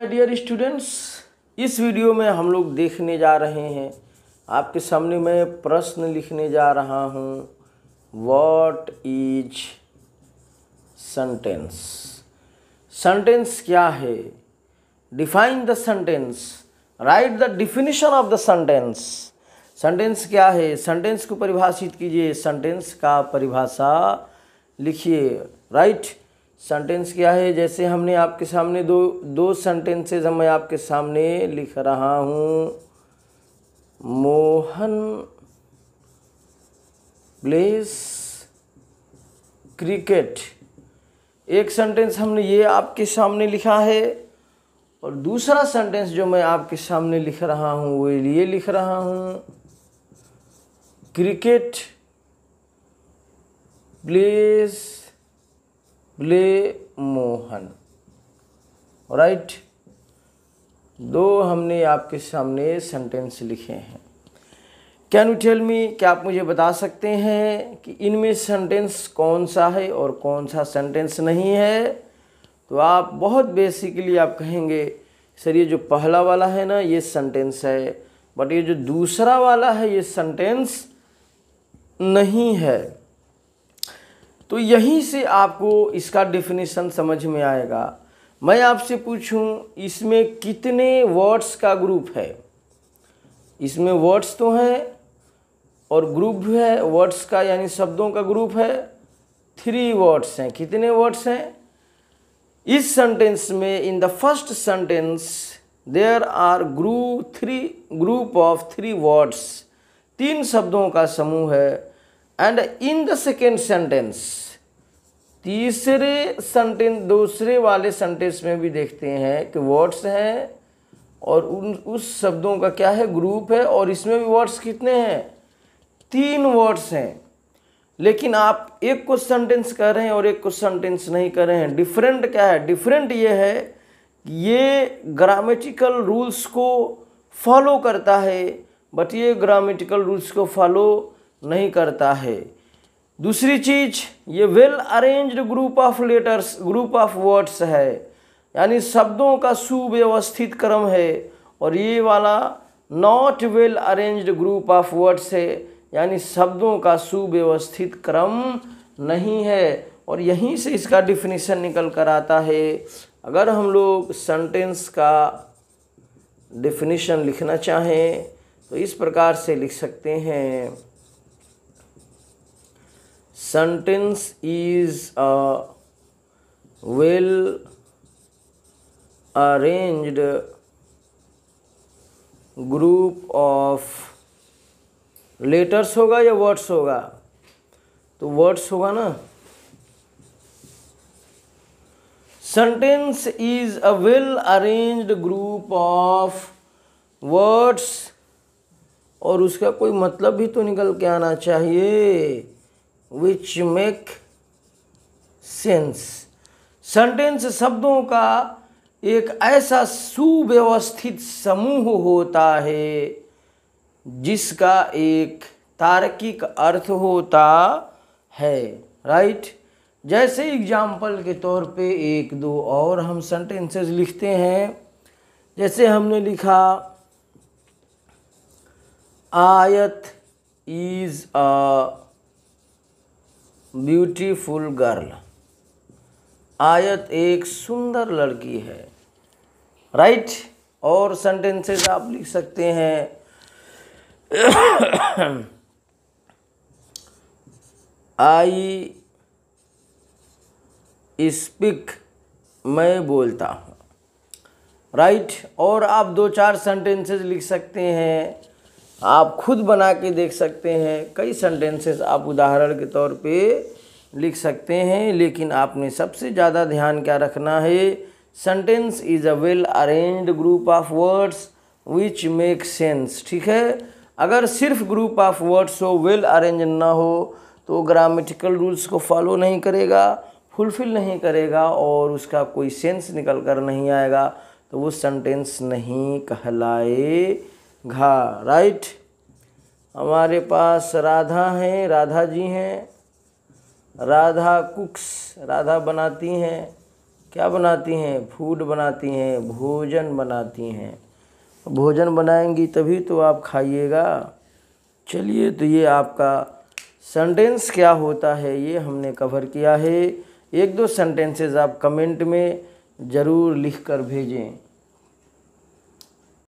Dear students इस video में हम लोग देखने जा रहे हैं, आपके सामने मैं प्रश्न लिखने जा रहा हूँ वॉट इज़ सेंटेंस सेंटेंस क्या है? Define the sentence write the definition of the sentence sentence क्या है? सेंटेंस को परिभाषित कीजिए। सेंटेंस का परिभाषा लिखिए। राइट सेंटेंस क्या है? जैसे हमने आपके सामने दो दो सेंटेंसेज मैं आपके सामने लिख रहा हूँ। Mohan plays cricket. एक सेंटेंस हमने ये आपके सामने लिखा है और दूसरा सेंटेंस जो मैं आपके सामने लिख रहा हूँ, वो ये लिख रहा हूँ। Cricket plays play Mohan right दो हमने आपके सामने सेंटेंस लिखे हैं। कैन यू टेल मी क्या आप मुझे बता सकते हैं कि इनमें सेंटेंस कौन सा है और कौन सा सेंटेंस नहीं है? तो आप बहुत बेसिकली आप कहेंगे, सर, ये जो पहला वाला है ना, ये सेंटेंस है बट ये जो दूसरा वाला है, ये सेंटेंस नहीं है। तो यहीं से आपको इसका डेफिनेशन समझ में आएगा। मैं आपसे पूछूँ, इसमें कितने वर्ड्स का ग्रुप है? इसमें वर्ड्स तो हैं और ग्रुप भी है वर्ड्स का यानी शब्दों का ग्रुप है। थ्री वर्ड्स हैं। कितने वर्ड्स हैं? इस सेंटेंस में in the first sentence there are group three group of three words तीन शब्दों का समूह है। And in the second sentence तीसरे सेंटेंस दूसरे वाले सेंटेंस में भी देखते हैं कि वर्ड्स हैं और उन, उस शब्दों का क्या है? ग्रुप है और इसमें भी वर्ड्स कितने हैं? तीन वर्ड्स हैं। लेकिन आप एक को सेंटेंस कर रहे हैं और एक को सेंटेंस नहीं कर रहे हैं। डिफरेंट क्या है? डिफरेंट ये है ये ग्रामेटिकल रूल्स को फॉलो करता है बट ये ग्रामेटिकल रूल्स को फॉलो नहीं करता है। दूसरी चीज़, ये well arranged group of letters group of words है। यानी शब्दों का सुव्यवस्थित क्रम है और ये वाला not well arranged group of words है। यानी शब्दों का सुव्यवस्थित क्रम नहीं है और यहीं से इसका डिफिनीशन निकल कर आता है। अगर हम लोग सेंटेंस का डिफिनीशन लिखना चाहें तो इस प्रकार से लिख सकते हैं। Sentence is a well arranged group of letters होगा या वर्ड्स होगा? तो वर्ड्स होगा ना? Sentence is a well arranged group of words और उसका कोई मतलब भी तो निकल के आना चाहिए। विच मेक सेंस सेंटेंस शब्दों का एक ऐसा सुव्यवस्थित समूह होता है, जिसका एक तार्किक अर्थ होता है राइट जैसे एग्ज़ाम्पल के तौर पे एक दो और हम सेंटेंसेस लिखते हैं। जैसे हमने लिखा, Ayat is a beautiful girl. आयत एक सुंदर लड़की है। राइट? और सेंटेंसेस आप लिख सकते हैं। आई स्पीक, मैं बोलता हूँ। राइट? और आप दो चार सेंटेंसेस लिख सकते हैं। आप खुद बना के देख सकते हैं। कई सेंटेंसेस आप उदाहरण के तौर पे लिख सकते हैं, लेकिन आपने सबसे ज़्यादा ध्यान क्या रखना है? Sentence is a well arranged group of words which make sense ठीक है? अगर सिर्फ़ ग्रुप ऑफ़ वर्ड्स हो वेल अरेंज ना हो तो ग्रामेटिकल रूल्स को फॉलो नहीं करेगा फुलफिल नहीं करेगा, और उसका कोई सेंस निकल कर नहीं आएगा तो वो सेंटेंस नहीं कहलाएगा राइट हमारे पास राधा हैं, राधा जी हैं, राधा कुक्स, राधा बनाती हैं। क्या बनाती हैं? फ़ूड बनाती हैं, भोजन बनाती हैं। भोजन बनाएँगी तभी तो आप खाइएगा। चलिए तो ये आपका सेंटेंस क्या होता है, ये हमने कवर किया है। एक दो सेंटेंसेस आप कमेंट में ज़रूर लिख कर भेजें।